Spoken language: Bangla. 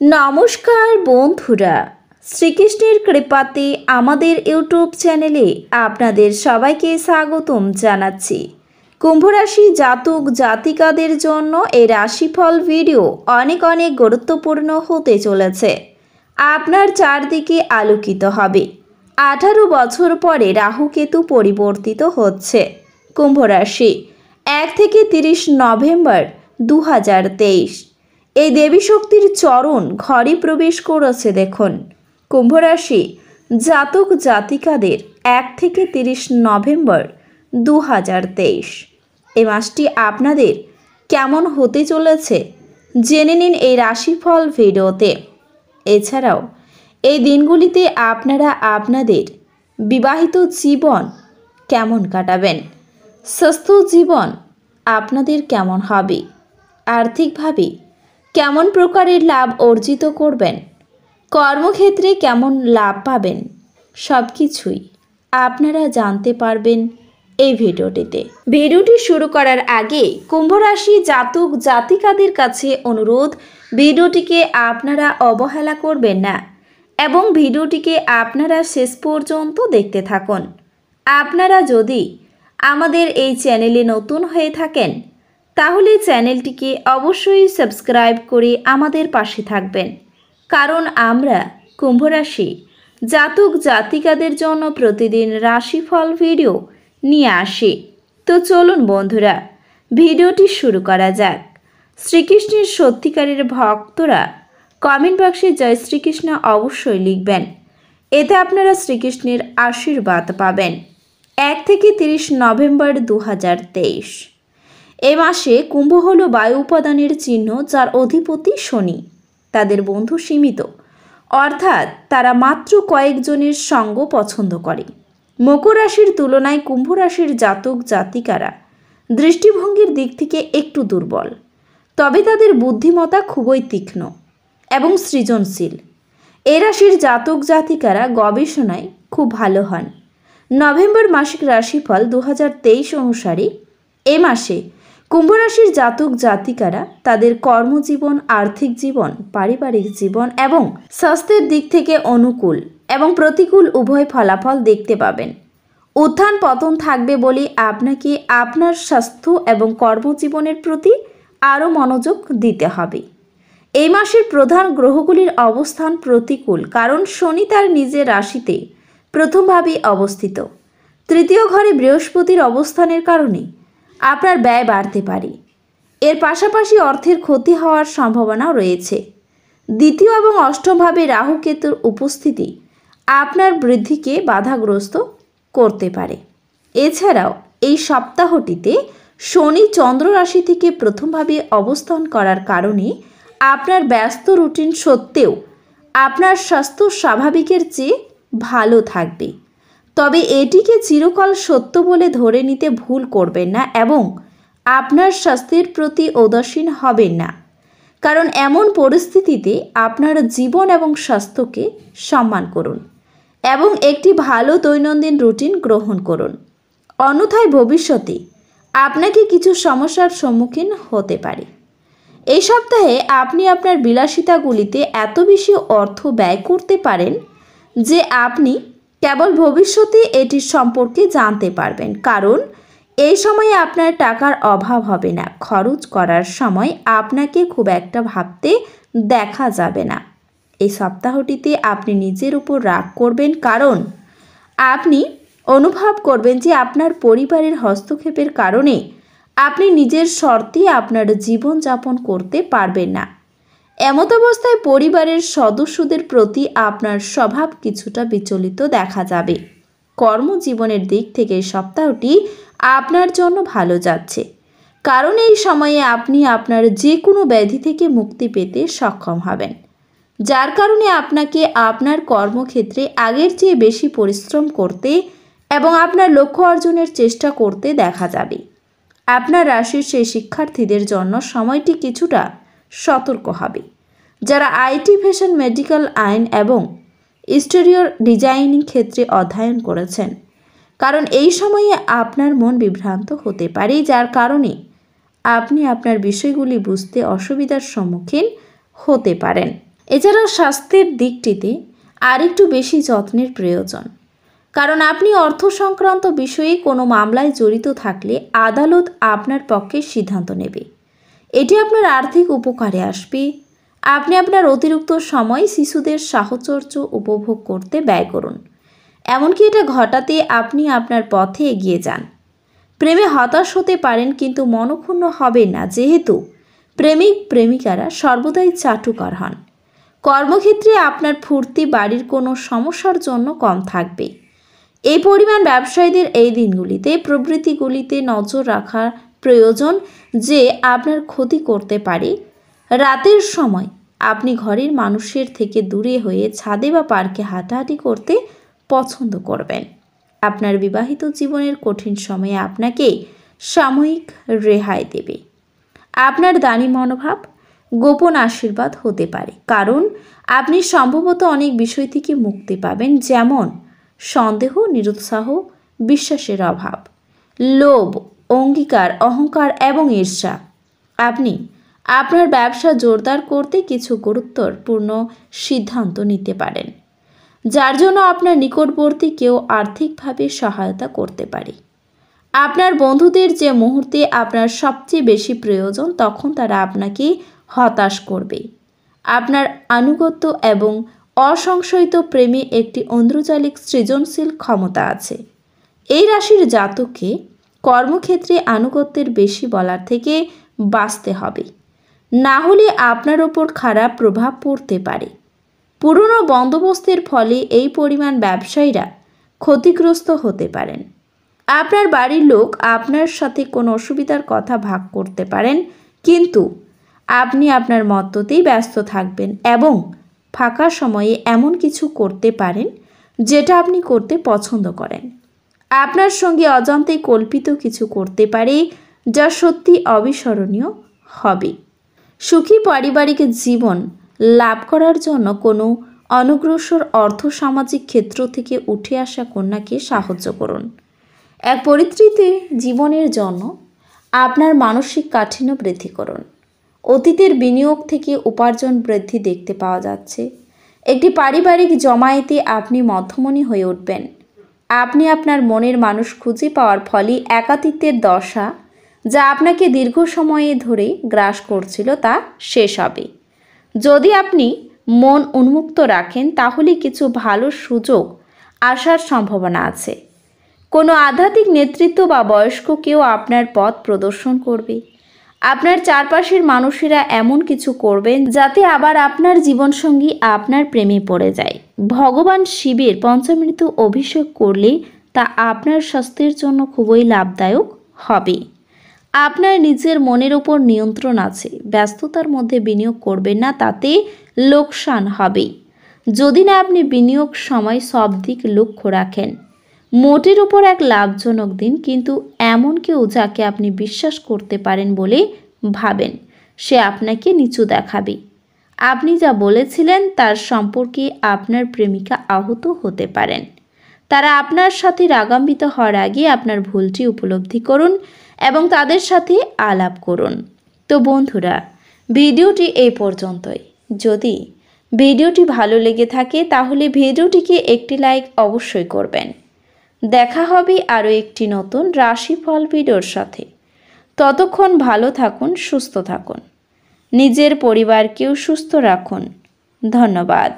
নমস্কার বন্ধুরা, শ্রীকৃষ্ণের কৃপাতে আমাদের ইউটিউব চ্যানেলে আপনাদের সবাইকে স্বাগতম জানাচ্ছি। কুম্ভরাশি জাতক জাতিকাদের জন্য এই রাশিফল ভিডিও অনেক অনেক গুরুত্বপূর্ণ হতে চলেছে। আপনার চারদিকে আলোকিত হবে। আঠারো বছর পরে রাহুকেতু পরিবর্তিত হচ্ছে। কুম্ভরাশি, এক থেকে তিরিশ নভেম্বর দু হাজার তেইশ। এই দেবী শক্তির চরণ ঘরে প্রবেশ করেছে দেখুন। কুম্ভরাশি জাতক জাতিকাদের এক থেকে তিরিশ নভেম্বর দু হাজার তেইশ। এ মাসটি আপনাদের কেমন হতে চলেছে জেনে নিন এই রাশিফল ভিডিওতে। এছাড়াও এই দিনগুলিতে আপনারা আপনাদের বিবাহিত জীবন কেমন কাটাবেন, সুস্থ জীবন আপনাদের কেমন হবে, আর্থিকভাবে কেমন প্রকারের লাভ অর্জিত করবেন? কর্মক্ষেত্রে কেমন লাভ পাবেন? সব কিছুই আপনারা জানতে পারবেন এই ভিডিওটিতে। ভিডিওটি শুরু করার আগে কুম্ভরাশি জাতক জাতিকাদের কাছে অনুরোধ, ভিডিওটিকে আপনারা অবহেলা করবেন না এবং ভিডিওটিকে আপনারা শেষ পর্যন্ত দেখতে থাকুন। আপনারা যদি আমাদের এই চ্যানেলে নতুন হয়ে থাকেন তাহলে চ্যানেলটিকে অবশ্যই সাবস্ক্রাইব করে আমাদের পাশে থাকবেন। কারণ আমরা কুম্ভরাশি, জাতক জাতিকাদের জন্য প্রতিদিন রাশিফল ভিডিও নিয়ে আসি। তো চলুন বন্ধুরা, ভিডিওটি শুরু করা যাক। শ্রীকৃষ্ণের সত্যিকারের ভক্তরা কমেন্ট বক্সে জয় শ্রীকৃষ্ণ অবশ্যই লিখবেন। এতে আপনারা শ্রীকৃষ্ণের আশীর্বাদ পাবেন। এক থেকে তিরিশ নভেম্বর দু হাজার তেইশ। এ মাসে কুম্ভ হল বায়ু উপাদানের চিহ্ন যার অধিপতি শনি। তাদের বন্ধু সীমিত। অর্থাৎ তারা মাত্র কয়েকজনের সঙ্গ পছন্দ করে। মকর রাশির তুলনায় কুম্ভ রাশির জাতক জাতিকারা দৃষ্টিভঙ্গির দিক থেকে একটু দুর্বল। তবে তাদের বুদ্ধিমত্তা খুবই তীক্ষ্ণ এবং সৃজনশীল। এ রাশির জাতক জাতিকারা গবেষণায় খুব ভালো হন। নভেম্বর মাসিক রাশিফল দু হাজার তেইশ অনুসারে এ মাসে কুম্ভ রাশির জাতক জাতিকারা তাদের কর্মজীবন, আর্থিক জীবন, পারিবারিক জীবন এবং স্বাস্থ্যের দিক থেকে অনুকূল এবং প্রতিকূল উভয় ফলাফল দেখতে পাবেন। উত্থান পতন থাকবে বলে আপনাকে আপনার স্বাস্থ্য এবং কর্মজীবনের প্রতি আরও মনোযোগ দিতে হবে। এই মাসের প্রধান গ্রহগুলির অবস্থান প্রতিকূল, কারণ শনি তার নিজের রাশিতে প্রথমভাবেই অবস্থিত। তৃতীয় ঘরে বৃহস্পতির অবস্থানের কারণে আপনার ব্যয় বাড়তে পারে। এর পাশাপাশি অর্থের ক্ষতি হওয়ার সম্ভাবনাও রয়েছে। দ্বিতীয় এবং অষ্টমভাবে রাহু কেতুর উপস্থিতি আপনার বৃদ্ধিকে বাধাগ্রস্ত করতে পারে। এছাড়াও এই সপ্তাহটিতে শনি চন্দ্র রাশি থেকে প্রথমভাবে অবস্থান করার কারণে আপনার ব্যস্ত রুটিন সত্ত্বেও আপনার স্বাস্থ্য স্বাভাবিকের চেয়ে ভালো থাকবে। তবে এটিকে চিরকাল সত্য বলে ধরে নিতে ভুল করবেন না এবং আপনার স্বাস্থ্যের প্রতি উদাসীন হবেন না। কারণ এমন পরিস্থিতিতে আপনার জীবন এবং স্বাস্থ্যকে সম্মান করুন এবং একটি ভালো দৈনন্দিন রুটিন গ্রহণ করুন। অন্যথায় ভবিষ্যতে আপনাকে কিছু সমস্যার সম্মুখীন হতে পারে। এই সপ্তাহে আপনি আপনার বিলাসিতাগুলিতে এত বেশি অর্থ ব্যয় করতে পারেন যে আপনি কেবল ভবিষ্যতে এটির সম্পর্কে জানতে পারবেন, কারণ এই সময়ে আপনার টাকার অভাব হবে না। খরচ করার সময় আপনাকে খুব একটা ভাবতে দেখা যাবে না। এই সপ্তাহটিতে আপনি নিজের উপর রাগ করবেন, কারণ আপনি অনুভব করবেন যে আপনার পরিবারের হস্তক্ষেপের কারণে আপনি নিজের শর্তে আপনার জীবনযাপন করতে পারবেন না। এমত অবস্থায় পরিবারের সদস্যদের প্রতি আপনার স্বভাব কিছুটা বিচলিত দেখা যাবে। কর্মজীবনের দিক থেকে সপ্তাহটি আপনার জন্য ভালো যাচ্ছে। কারণ এই সময়ে আপনি আপনার যে কোনো ব্যাধি থেকে মুক্তি পেতে সক্ষম হবেন। যার কারণে আপনাকে আপনার কর্মক্ষেত্রে আগের চেয়ে বেশি পরিশ্রম করতে এবং আপনার লক্ষ্য অর্জনের চেষ্টা করতে দেখা যাবে। আপনার রাশির সেই শিক্ষার্থীদের জন্য সময়টি কিছুটা সতর্ক হবে। যারা আইটি, ফ্যাশন, মেডিকেল, আইন এবং স্টেরিওর ডিজাইনিং ক্ষেত্রে অধ্যয়ন করেছেন, কারণ এই সময়ে আপনার মন বিভ্রান্ত হতে পারে, যার কারণে আপনি আপনার বিষয়গুলি বুঝতে অসুবিধার সম্মুখীন হতে পারেন। এছাড়াও স্বাস্থ্যের দিকটিতে আরেকটু বেশি যত্নের প্রয়োজন, কারণ আপনি অর্থ সংক্রান্ত বিষয়ে কোনো মামলায় জড়িত থাকলে আদালত আপনার পক্ষে সিদ্ধান্ত নেবে। এটি আপনার আর্থিক উপকারে আসবে। আপনি আপনার অতিরিক্ত সময় শিশুদের সাহচর্য উপভোগ করতে ব্যয় করুন। এমনকি এটা ঘটাতে আপনি আপনার পথে এগিয়ে যান। প্রেমে হতাশ হতে পারেন কিন্তু মনক্ষুণ্ণ হবে না, যেহেতু প্রেমিক প্রেমিকারা সর্বদাই চাটুকার হন। কর্মক্ষেত্রে আপনার ফুর্তি বাড়ির কোনো সমস্যার জন্য কম থাকবে। এই পরিমাণ ব্যবসায়ীদের এই দিনগুলিতে প্রবৃত্তিগুলিতে নজর রাখা প্রয়োজন যে আপনার ক্ষতি করতে পারে। রাতের সময় আপনি ঘরের মানুষের থেকে দূরে হয়ে ছাদে বা পার্কে হাঁটাহাঁটি করতে পছন্দ করবেন। আপনার বিবাহিত জীবনের কঠিন সময়ে আপনাকে সাময়িক রেহাই দেবে। আপনার দানি মনোভাব গোপন আশীর্বাদ হতে পারে, কারণ আপনি সম্ভবত অনেক বিষয় থেকে মুক্তি পাবেন, যেমন সন্দেহ, নিরুৎসাহ, বিশ্বাসের অভাব, লোভ অঙ্গীকার, অহংকার এবং ঈর্ষা। আপনি আপনার ব্যবসা জোরদার করতে কিছু গুরুত্বপূর্ণ সিদ্ধান্ত নিতে পারেন, যার জন্য আপনার নিকটবর্তী কেউ আর্থিকভাবে সহায়তা করতে পারে। আপনার বন্ধুদের যে মুহূর্তে আপনার সবচেয়ে বেশি প্রয়োজন, তখন তারা আপনাকে হতাশ করবে। আপনার আনুগত্য এবং অসংশয়িত প্রেমে একটি ঐন্দ্রজালিক সৃজনশীল ক্ষমতা আছে। এই রাশির জাতককে কর্মক্ষেত্রে আনুগত্যের বেশি বলার থেকে বাঁচতে হবে। না হলে আপনার ওপর খারাপ প্রভাব পড়তে পারে। পুরনো বন্দোবস্তের ফলে এই পরিমাণ ব্যবসায়ীরা ক্ষতিগ্রস্ত হতে পারেন। আপনার বাড়ির লোক আপনার সাথে কোনো অসুবিধার কথা ভাগ করতে পারেন, কিন্তু আপনি আপনার মততেই ব্যস্ত থাকবেন এবং ফাঁকা সময়ে এমন কিছু করতে পারেন, যেটা আপনি করতে পছন্দ করেন। আপনার সঙ্গে অজান্তে কল্পিত কিছু করতে পারে, যা সত্যি অবিস্মরণীয় হবে। সুখী পারিবারিক জীবন লাভ করার জন্য কোনো অনগ্রসর অর্থ সামাজিক ক্ষেত্র থেকে উঠে আসা কন্যাকে সাহায্য করুন। এক পরিতৃত জীবনের জন্য আপনার মানসিক কাঠিন্য বৃদ্ধি করুন। অতীতের বিনিয়োগ থেকে উপার্জন বৃদ্ধি দেখতে পাওয়া যাচ্ছে। একটি পারিবারিক জমায়েতে আপনি মধ্যমণি হয়ে উঠবেন। আপনি আপনার মনের মানুষ খুঁজে পাওয়ার ফলে একাতিত্বের দশা যা আপনাকে দীর্ঘ সময়ে ধরে গ্রাস করছিল তা শেষ হবে। যদি আপনি মন উন্মুক্ত রাখেন, তাহলে কিছু ভালো সুযোগ আসার সম্ভাবনা আছে। কোনো আধ্যাত্মিক নেতৃত্ব বা বয়স্ক কেউ আপনার পথ প্রদর্শন করবে। আপনার চারপাশের মানুষেরা এমন কিছু করবেন যাতে আবার আপনার জীবনসঙ্গী আপনার প্রেমে পড়ে যায়। ভগবান শিবের পঞ্চামৃত অভিষেক করলে তা আপনার স্বাস্থ্যের জন্য খুবই লাভদায়ক হবে। আপনার নিজের মনের ওপর নিয়ন্ত্রণ আছে, ব্যস্ততার মধ্যে বিনিয়োগ করবেন না, তাতে লোকসান হবে। যদি না আপনি বিনিয়োগ সময় সব দিক লক্ষ্য রাখেন মোটের উপর এক লাভজনক দিন, কিন্তু এমন কেউ যাকে আপনি বিশ্বাস করতে পারেন বলে ভাবেন, সে আপনাকে নিচু দেখাবে। আপনি যা বলেছিলেন, তার সম্পর্কে আপনার প্রেমিকা আহত হতে পারেন। তারা আপনার সাথে রাগান্বিত হওয়ার আগে আপনার ভুলটি উপলব্ধি করুন এবং তাদের সাথে আলাপ করুন। তো বন্ধুরা, ভিডিওটি এই পর্যন্তই। যদি ভিডিওটি ভালো লেগে থাকে, তাহলে ভিডিওটিকে একটি লাইক অবশ্যই করবেন। দেখা হবে আরও একটি নতুন রাশিফল ভিডিওর সাথে। ততক্ষণ ভালো থাকুন, সুস্থ থাকুন। নিজের পরিবারকেও সুস্থ রাখুন। ধন্যবাদ।